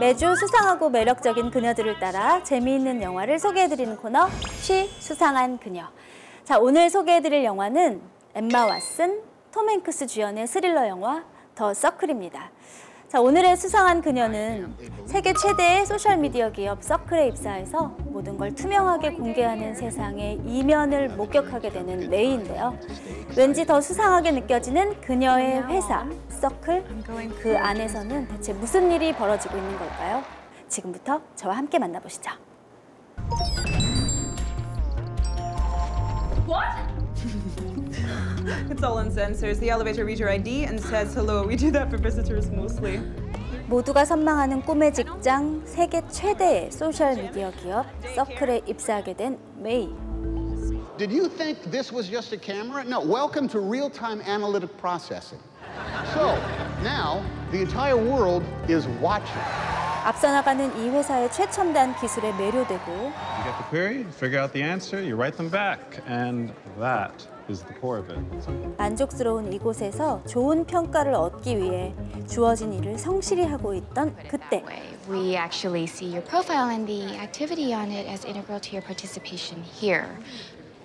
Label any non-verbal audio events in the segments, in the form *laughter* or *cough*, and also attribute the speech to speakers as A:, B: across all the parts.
A: 매주 수상하고 매력적인 그녀들을 따라 재미있는 영화를 소개해드리는 코너 She 수상한 그녀. 자 오늘 소개해드릴 영화는 엠마 왓슨, 톰 행크스 주연의 스릴러 영화 더 서클입니다. 자 오늘의 수상한 그녀는 세계 최대의 소셜 미디어 기업 서클에 입사해서 모든 걸 투명하게 공개하는 세상의 이면을 목격하게 되는 메이인데요. 왠지 더 수상하게 느껴지는 그녀의 회사 서클 그 안에서는 대체 무슨 일이 벌어지고 있는 걸까요? 지금부터 저와 함께 만나보시죠. *laughs*
B: It's all on sensors. The elevator reads your ID and says hello. We do that for visitors mostly.
A: 모두가 선망하는 꿈의 직장 세계 최대의 소셜 미디어 기업 서클에 입사하게 된 메이.
C: Did you think this was just a camera? No, welcome to real-time analytic processing. So, now the entire world is watching.
A: 앞서 나가는 이 회사의 최첨단 기술에 매료되고
D: You get the query, you figure out the answer, you write them back, and that
A: 만족스러운 이곳에서 좋은 평가를 얻기 위해 주어진 일을 성실히 하고 있던 그때.
E: We actually see your profile and the activity on it as integral to your participation here.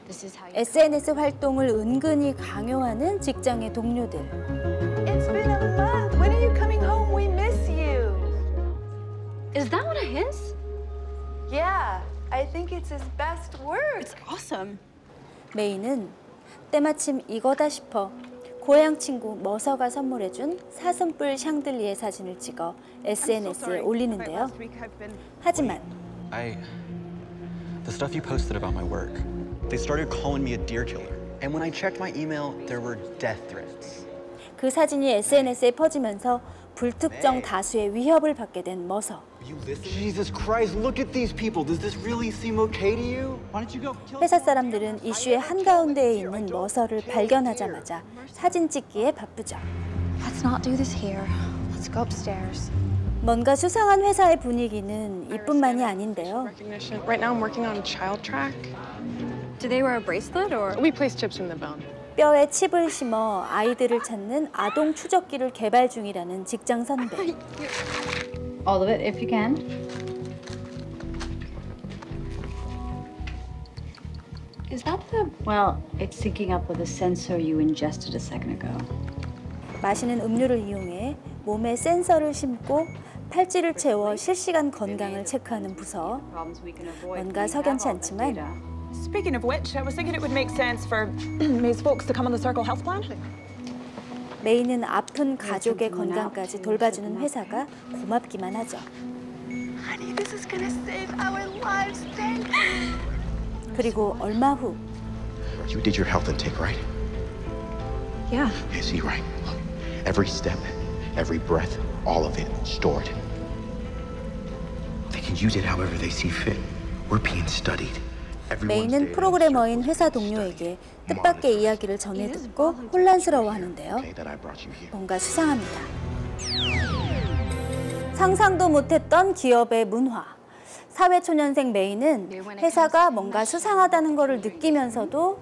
E: This is how you
A: SNS 활동을 은근히 강요하는 직장의 동료들.
B: It's been a month. When are you coming home? We miss you.
F: Is that one of his?
B: Yeah, I think it's his best work.
F: It's awesome.
A: 메이는 때마침 이거다 싶어 고향 친구 머서가 선물해준 사슴뿔 샹들리에 사진을 찍어 SNS에 올리는데요. 하지만
G: I. The stuff you posted about my work, they started calling me a deer killer. And when I checked my email, there were death threats.
A: 그 사진이 SNS에 퍼지면서 불특정 다수의 위협을 받게 된 머서.
G: You listen? Jesus Christ, look at these people. Does this really seem okay to you? Why don't you go kill
A: 회사 사람들은 이슈의 한가운데에 있는 머서를 발견하자마자 사진 찍기에 바쁘죠.
E: Let's not do this here. Let's go upstairs.
A: 뭔가 수상한 회사의 분위기는 이뿐만이 아닌데요.
H: Right now, I'm working on Child Track.
F: Do they wear a bracelet or?
H: We place chips in the bone.
A: 뼈에 칩을 심어 아이들을 찾는 아동 추적기를 개발 중이라는 직장 선배.
I: All of it, if you can.
F: Is that the?
I: Well, it's syncing up with a sensor you ingested a second ago.
A: 마시는 음료를 이용해 몸에 센서를 심고 팔찌를 채워 실시간 건강을 체크하는 부서. 뭔가 석연치 않지만.
B: Speaking of which, I was thinking it would make sense for *clears throat* May's folks to come on the Circle Health Plan.
A: 메이는 아픈 가족의 건강까지 돌봐주는 회사가 고맙기만 하죠.
B: Honey, this is gonna save our lives. Thank
A: 그리고 얼마 후
J: You did your health intake, right?
F: Yeah.
J: Yeah, see, right. Look, every step, every breath, all of it stored. They can use it however they see fit. We're being studied.
A: 메이는 프로그래머인 회사 동료에게 뜻밖의. 이야기를 전해 듣고 혼란스러워하는데요. 뭔가 수상합니다. 상상도 못했던 기업의 문화. 사회초년생 메이는 회사가 뭔가 수상하다는 것을 느끼면서도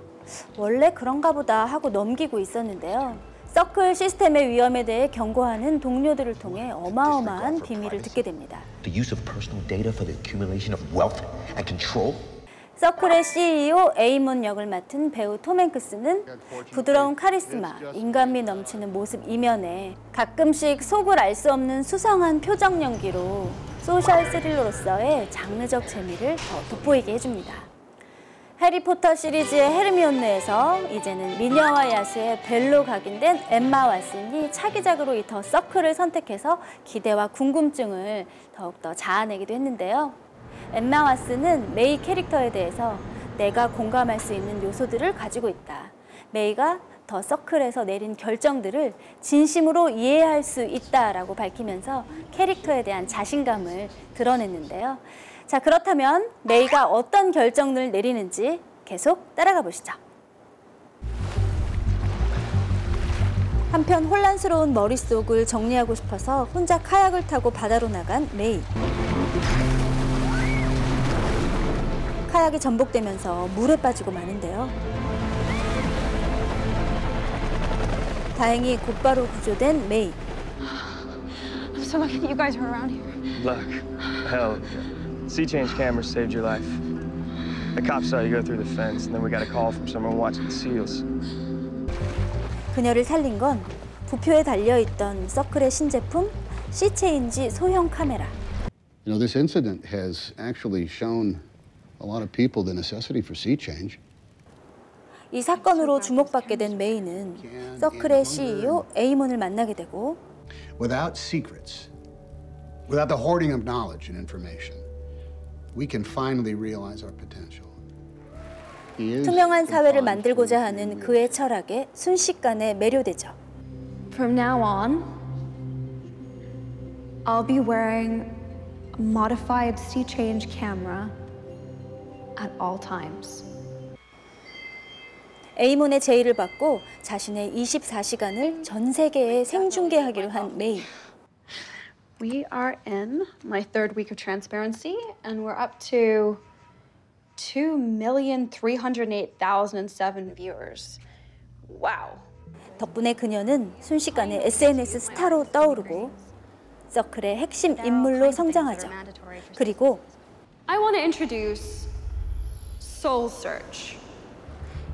A: 원래 그런가 보다 하고 넘기고 있었는데요. 서클 시스템의 위험에 대해 경고하는 동료들을 통해 어마어마한 비밀을 듣게 됩니다.
J: The use of personal data for the accumulation of wealth and control?
A: 서클의 CEO 에이몬 역을 맡은 배우 톰 행크스는 부드러운 카리스마, 인간미 넘치는 모습 이면에 가끔씩 속을 알 수 없는 수상한 표정 연기로 소셜 스릴러로서의 장르적 재미를 더 돋보이게 해줍니다. 해리포터 시리즈의 헤르미온느에서 이제는 미녀와 야수의 벨로 각인된 엠마 왓슨이 차기작으로 이 더 서클을 선택해서 기대와 궁금증을 더욱더 자아내기도 했는데요. 엠마 왓슨은 메이 캐릭터에 대해서 내가 공감할 수 있는 요소들을 가지고 있다. 메이가 더 서클에서 내린 결정들을 진심으로 이해할 수 있다라고 밝히면서 캐릭터에 대한 자신감을 드러냈는데요. 자, 그렇다면 메이가 어떤 결정을 내리는지 계속 따라가 보시죠. 한편 혼란스러운 머릿속을 정리하고 싶어서 혼자 카약을 타고 바다로 나간 메이. 카약이 전복되면서 물에 빠지고 마는데요. 다행히 곧바로 구조된 메이.
F: So lucky you guys are around here.
K: Look, hell, sea change cameras saved your life. The cops saw you go through the fence, and then we got a call from someone watching the seals.
A: 그녀를 살린 건 부표에 달려 있던 서클의 신제품 시체인지 소형 카메라.
C: You know, this incident has actually shown a lot of people the necessity for sea change.
A: 이 사건으로 주목받게 된 메이는 서클의 CEO 에이몬을 만나게 되고
C: Without secrets, without the hoarding of knowledge and information, we can finally realize our potential. He is
A: 투명한 사회를
C: confined
A: 만들고자
C: to
A: 하는 그의 철학에 순식간에 매료되죠.
F: From now on, I'll be wearing a modified sea change camera At all times.
A: 에이몬의 제의를 받고 자신의 24시간을 전 세계에 생중계하기로 한 메이.
F: We are in my third week of transparency, and we're up to 2,308,007 viewers. Wow.
A: 덕분에 그녀는 순식간에 SNS 스타로 떠오르고 서클의 핵심 인물로 성장하죠. 그리고
F: I want to introduce.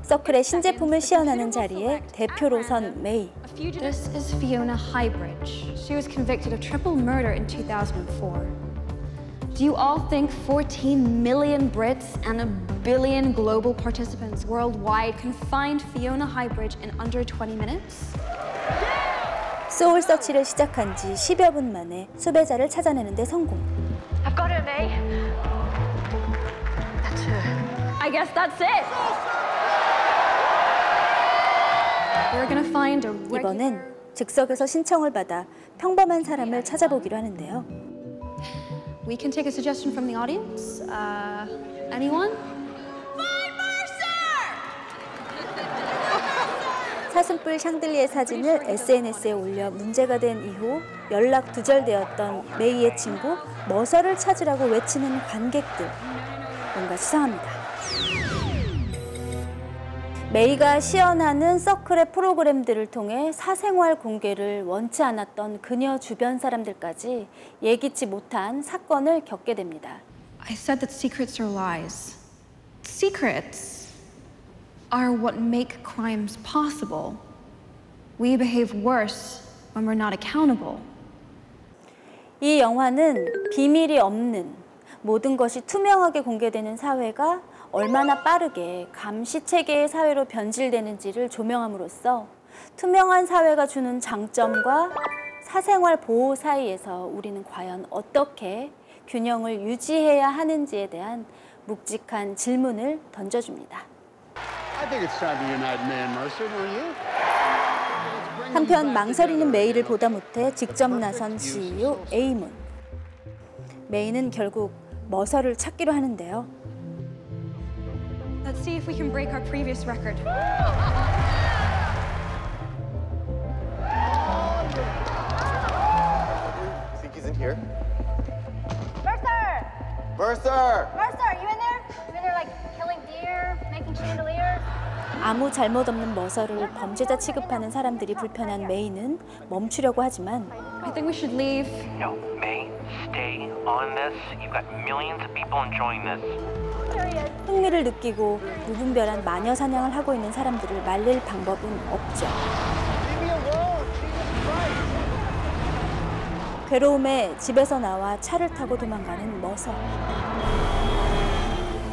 A: 서클의 신제품을 시연하는 자리에 대표로 선 메이.
F: This is Fiona Highbridge. She was convicted of triple murder in 2004. Do you all think 14 million Brits and a billion global participants worldwide can find Fiona Highbridge in under 20 minutes?
A: 소울 서치를 시작한 지 10여 분 만에 수배자를 찾아내는 데 성공.
F: I've got her, May. That's her. I guess that's it. We're gonna find a
A: 이번엔 즉석에서 신청을 받아 평범한 사람을 찾아보기로 하는데요.
F: We can take a suggestion from the audience. Uh, anyone?
A: 사슴뿔 샹들리의 사진을 SNS에 올려 문제가 된 이후 연락 두절되었던 메이의 친구 머서를 찾으라고 외치는 관객들. 뭔가 수상합니다. 메이가 시연하는 서클의 프로그램들을 통해 사생활 공개를 원치 않았던 그녀 주변 사람들까지 예기치 못한 사건을 겪게 됩니다.
F: I said that secrets are lies. Secrets are what make crimes possible. We behave worse when we're not accountable.
A: 이 영화는 비밀이 없는 모든 것이 투명하게 공개되는 사회가 얼마나 빠르게 감시 체계의 사회로 변질되는지를 조명함으로써 투명한 사회가 주는 장점과 사생활 보호 사이에서 우리는 과연 어떻게 균형을 유지해야 하는지에 대한 묵직한 질문을 던져줍니다. 한편 망설이는 메이를 보다 못해 직접 나선 CEO 에이문. 메이는 결국 머서를 찾기로 하는데요.
F: Let's see if we can break our previous record.
J: Think he's in here?
L: Mercer!
J: Mercer!
L: Mercer, you in there? You in there like killing deer, making chandeliers?
A: 아무 잘못 없는 머서를 범죄자 취급하는 사람들이 불편한 메이는 멈추려고 하지만
F: I think we should leave.
M: No, on this. You've got millions of people enjoying this.
A: 흥미를 느끼고 무분별한 마녀 사냥을 하고 있는 사람들을 말릴 방법은 없죠. 괴로움에 집에서 나와 차를 타고 도망가는 머서.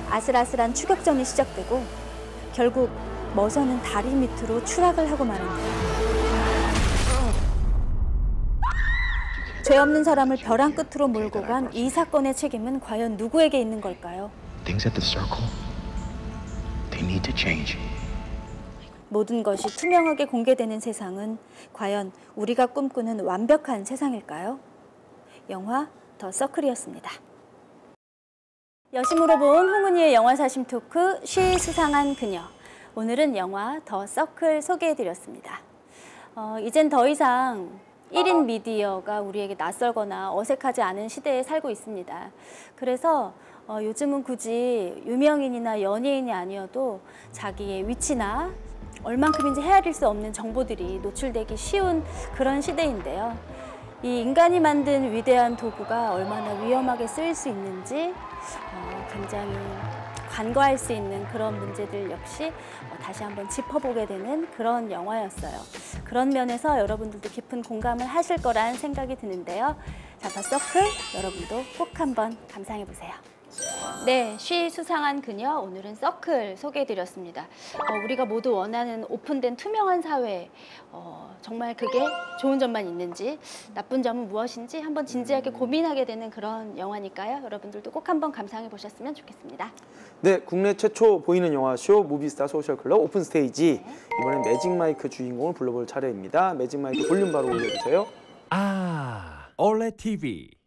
A: 아슬아슬한 추격전이 시작되고 결국 머서는 다리 밑으로 추락을 하고 마는데요. 죄 없는 사람을 벼랑 끝으로 몰고 간 이 사건의 책임은 과연 누구에게 있는 걸까요? 모든 것이 투명하게 공개되는 세상은 과연 우리가 꿈꾸는 완벽한 세상일까요? 영화 더 서클이었습니다. 여심으로 본 홍은희의 영화 사심 토크 쉬 수상한 그녀. 오늘은 영화 더 서클 소개해드렸습니다. 어, 이젠 더 이상 1인 미디어가 우리에게 낯설거나 어색하지 않은 시대에 살고 있습니다. 그래서 어, 요즘은 굳이 유명인이나 연예인이 아니어도 자기의 위치나 얼만큼인지 헤아릴 수 없는 정보들이 노출되기 쉬운 그런 시대인데요. 이 인간이 만든 위대한 도구가 얼마나 위험하게 쓰일 수 있는지 어, 굉장히 간과할 수 있는 그런 문제들 역시 어, 다시 한번 짚어보게 되는 그런 영화였어요. 그런 면에서 여러분들도 깊은 공감을 하실 거란 생각이 드는데요. 자, 더 서클 여러분도 꼭 한번 감상해 보세요. 네, 쉬 수상한 그녀 오늘은 서클 소개해드렸습니다. 어, 우리가 모두 원하는 오픈된 투명한 사회 어, 정말 그게 좋은 점만 있는지 나쁜 점은 무엇인지 한번 진지하게 고민하게 되는 그런 영화니까요. 여러분들도 꼭 한번 감상해 보셨으면 좋겠습니다.
N: 네, 국내 최초 보이는 영화쇼 무비스타 소셜 클럽 오픈 스테이지 이번엔 매직 마이크 주인공을 불러볼 차례입니다. 매직 마이크 볼륨 바로 올려주세요.
O: 아, 올레 TV.